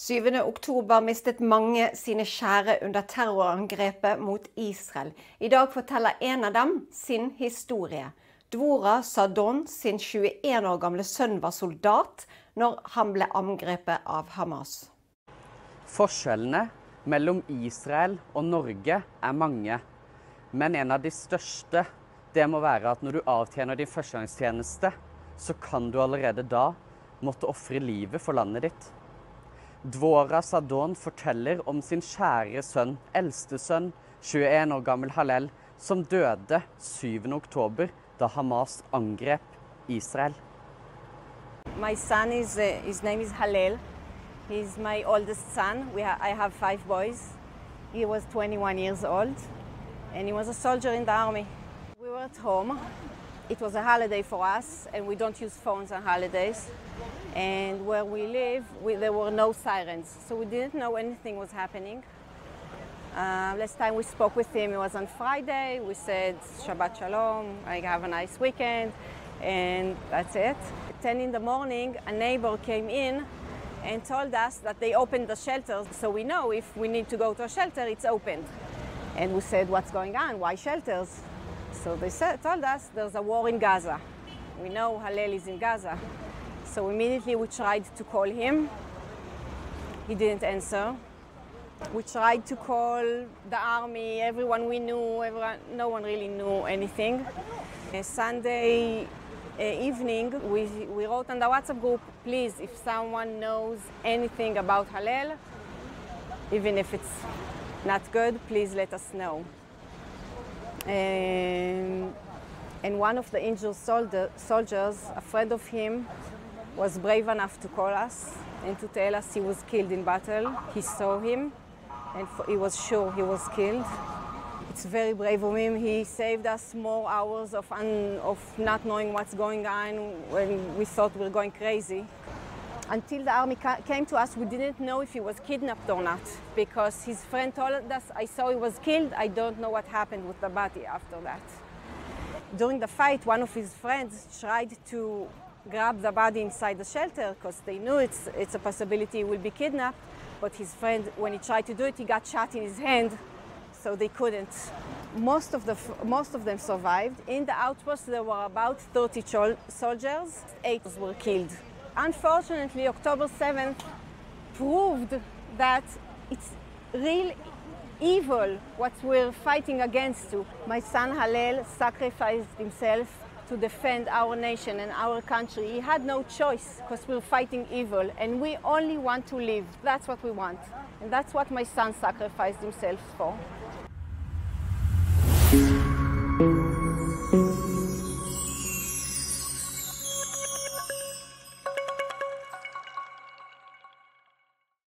7. oktober mistet mange sine kjære under terrorangrepet mot Israel. I dag forteller en av dem sin historie. Dvora Sadon sin 21 år gamle sønn var soldat når han ble angrepet av Hamas. Forskjellene mellom Israel og Norge er mange. Men en av de største det må være at når du avtjener din førstegangstjeneste, så kan du allerede da måtte ofre livet for landet ditt. Dvora Sadon forteller om sin kjære sønn, eldste sønn, 21 år gammel Halel, som døde 7. oktober da Hamas angrep Israel. My son is, uh, his Halel. He's my oldest son. Ha I have five boys. He was 21 years old and he was a soldier in the army. We were at home. It was a holiday for us and we don't use phones on holidays. And where we live, we, there were no sirens, so we didn't know anything was happening. Uh, last time we spoke with him, it was on Friday. We said Shabbat Shalom, I have a nice weekend, and that's it. 10 in the morning, a neighbor came in and told us that they opened the shelters, so we know if we need to go to a shelter, it's opened. And we said, what's going on? Why shelters? So they said, told us there's a war in Gaza. We know Hallel is in Gaza. So immediately we tried to call him. He didn't answer. We tried to call the army, everyone we knew, everyone, no one really knew anything. Uh, Sunday uh, evening, we, we wrote on the WhatsApp group, please, if someone knows anything about Hallel, even if it's not good, please let us know. Um, and one of the injured soldier, soldiers, a friend of him, was brave enough to call us and to tell us he was killed in battle. He saw him and he was sure he was killed. It's very brave of him. He saved us more hours of, of not knowing what's going on when we thought we were going crazy. Until the army came to us, we didn't know if he was kidnapped or not because his friend told us, I saw he was killed. I don't know what happened with the body after that. During the fight, one of his friends tried to grab the body inside the shelter because they knew it's, it's a possibility he will be kidnapped. But his friend, when he tried to do it, he got shot in his hand, so they couldn't. Most of, the, most of them survived. In the outpost, there were about 30 soldiers, eight were killed. Unfortunately, October 7th proved that it's real evil what we're fighting against. My son Hallel sacrificed himself to defend our nation and our country. He had no choice because we're fighting evil and we only want to live. That's what we want. And that's what my son sacrificed himself for.